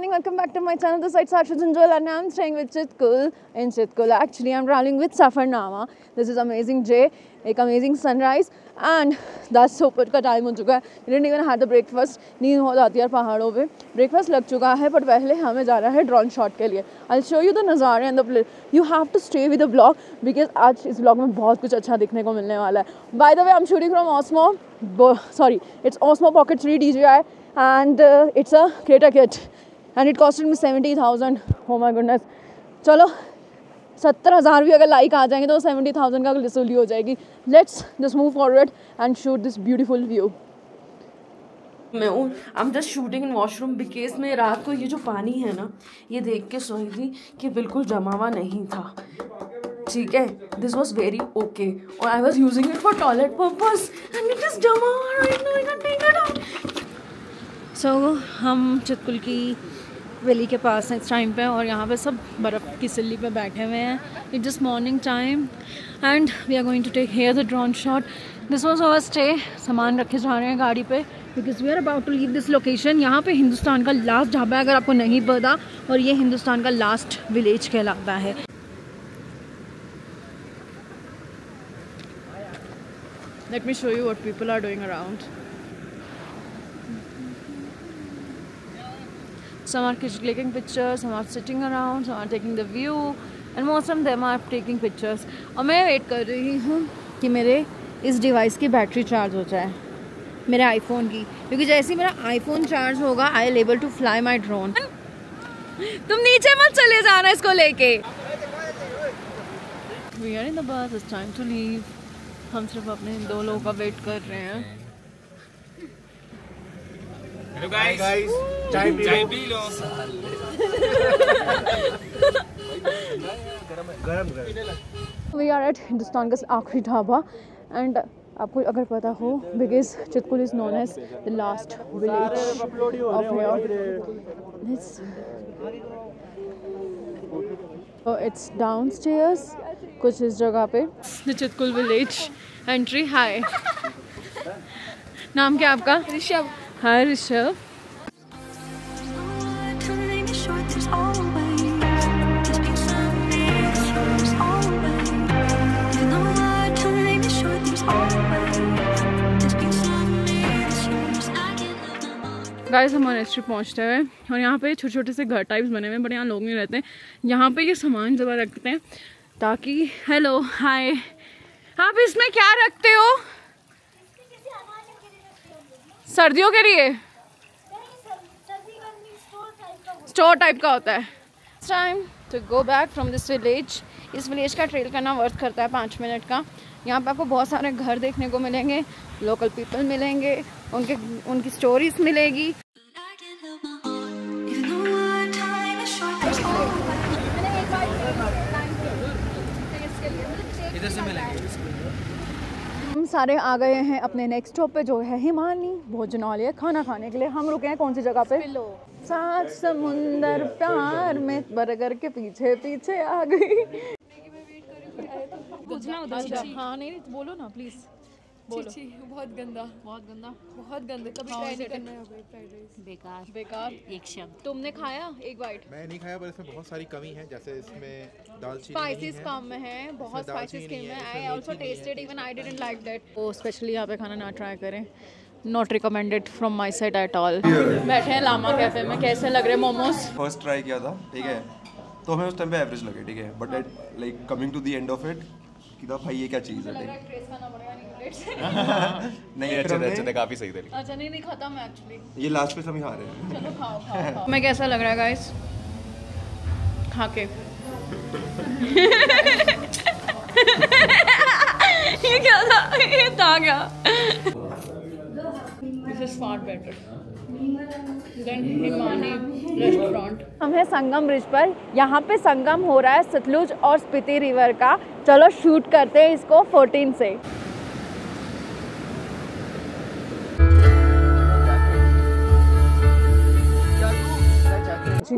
channel. This is Saksha Junjol and I'm staying with Chitkul in Chitkul. Actually, I'm traveling with Safarnama. This is amazing day, एक amazing sunrise and that's super का time हो चुका है didn't even had the breakfast. नींद हो जाती है पहाड़ों पे ब्रेकफास्ट लग चुका है पर पहले हमें जा रहा है ड्रोन शॉट के लिए आई शो यू द नज़ारे and the you have to stay with the vlog because आज इस ब्लॉग में बहुत कुछ अच्छा दिखने को मिलने वाला है by the way I am shooting from Osmo sorry it's Osmo Pocket three D J I and uh, it's a creator kit and it costed me 70,000 oh my goodness चलो सत्तर हज़ार भी अगर लाइक आ जाएँगे तो सेवेंटी थाउज़ेंड का वसूली हो जाएगी। Let's just move forward and shoot this beautiful view मैं हूँ I am just shooting in washroom because में रात को ये जो पानी है ना ये देख के सोई थी कि बिल्कुल जमा हुआ नहीं था। ठीक है? दिस वॉज़ वेरी ओके और I was using it for toilet purpose and it is जमा right now, I can't take it out. So हम चितकुल की वैली के पास हैं इस टाइम पे और यहाँ पे सब बर्फ़ की सिल्ली पे बैठे हुए हैं। It just morning time and we are going to take here the drone shot this was our stay सामान रखे जा रहे हैं गाड़ी पे because we are about to leave this location यहाँ पे हिंदुस्तान का लास्ट ढाबा है, अगर आपको नहीं पता और ये हिंदुस्तान का लास्ट विलेज कहलाता है। Let me show you what people are doing around. Some are clicking pictures, some are sitting around, some are taking the view. And most of them are taking pictures. और मैं wait कर रही हूँ कि मेरे इस डिवाइस की battery charge हो जाए, मेरे आईफोन की। क्योंकि जैसे ही मेरा आईफोन चार्ज होगा I'll to fly my drone तुम नीचे मत चले जाना इसको लेके। We are in the bus it's time to leave हम सिर्फ़ अपने दो लोगों का वेट कर रहे हैं। हेलो गाइस गाइस चाय पी चाय पी लो गरम गरम वी आर एट हिंदुस्तान का आखिरी ढाबा एंड आपको अगर पता हो because Chitkul is known as the last village of your it's downstairs कुछ इस जगह पे। The Chitkul village entry hi नाम क्या आपका? ऋषभ। हाय ऋषभ गाइस हम मोनेस्ट्री पहुँचते हुए और यहाँ पे छोटे छोटे से घर टाइप्स बने हुए हैं बट यहाँ लोग नहीं रहते हैं। यहाँ पे ये सामान जब रखते हैं ताकि हेलो हाय आप इसमें क्या रखते हो? सर्दियों के लिए? स्टोर टाइप का होता है। Time to go back from this village इस विलेज का ट्रेल करना वर्थ करता है पाँच मिनट का। यहाँ पे आपको बहुत सारे घर देखने को मिलेंगे लोकल पीपल मिलेंगे, उनके, उनकी स्टोरीज मिलेगी। इधर से मिलेंगे। हम सारे आ गए हैं अपने नेक्स्ट स्टॉप पे जो है हिमानी भोजनालय खाना खाने के लिए। हम रुके हैं कौन सी जगह पे? सात समुंदर प्यार में बर्गर के पीछे पीछे आ गई। पूछना अच्छा हाँ नहीं नहीं बोलो ना प्लीज़ बोलो। बहुत गंदा। बहुत गंदा। बहुत गंदा। कभी ट्राई नहीं करना है फ्राइड राइस बेकार। बेकार। एक शब्द। तुमने खाया? एक बाइट मैं नहीं खाया पर इसमें बहुत सारी कमी है जैसे इसमें दालचीनी स्पाइसेस कम है बहुत स्पाइसेस कम है I also tasted even I didn't like that वो स्पेशली यहाँ पे खाना ना ट्राई करें। Not recommended from my side at all बैठे हैं लामा कैफ़े में कैसे लग रहे मोमोज? फ़र्स्ट ट्राई किया था ठीक है? तो हमें उस टाइम पे एवरेज लगे ठीक है? But like coming to the end of it कि भाई ये क्या चीज़ है नहीं अच्छे थे अच्छे थे काफ़ी सही थे। अच्छा नहीं नहीं खत्म है एक्चुअली ये लास्ट पे हम खा रहे हैं। चलो खाओ खाओ कैसा लग रहा है गाइस खा के ये क्या था? ये था क्या? This is far better than Himani restaurant हम हैं संगम ब्रिज पर। यहाँ पे संगम हो रहा है सतलुज और स्पीति रिवर का। चलो शूट करते हैं इसको 14 से।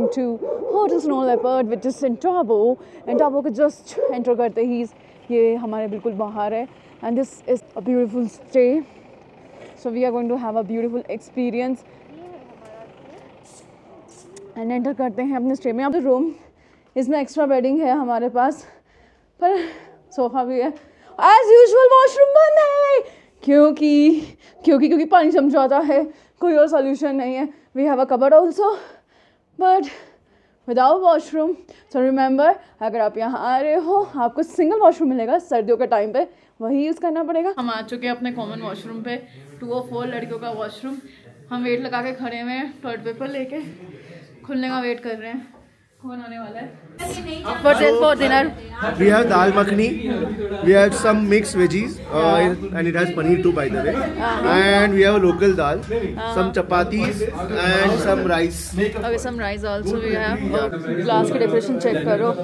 To Hotel Snow Leopard which is in Tabo and Tabo को just enter करते ही ये हमारे बिल्कुल बाहर है। And this is a beautiful stay. So we are going to have a beautiful experience. And enter करते हैं अपने स्टे में। अब रूम इसमें एक्स्ट्रा बेडिंग है हमारे पास। पर सोफ़ा भी है। एज यूजल वॉशरूम बंद है। क्योंकि क्योंकि क्योंकि पानी जम जाता है। कोई और सोल्यूशन नहीं है। We have a cover also but without washroom so remember अगर आप यहाँ आ रहे हो, आपको सिंगल वॉशरूम मिलेगा सर्दियों के टाइम पे। वही यूज़ करना पड़ेगा। हम आ चुके हैं अपने कॉमन वॉशरूम पे। टू और फोर लड़कियों का वॉशरूम हम वेट लगा के खड़े हुए हैं टॉयलेट पेपर लेके। खुलने का वेट कर रहे हैं। कौन आने वाला है What for dinner? We have dal makhani. We have some mixed veggies, uh, and it has paneer too, by the way. And we have a local dal, some chapatis, and some rice. Okay, some rice also we have. glass ki decoration check करो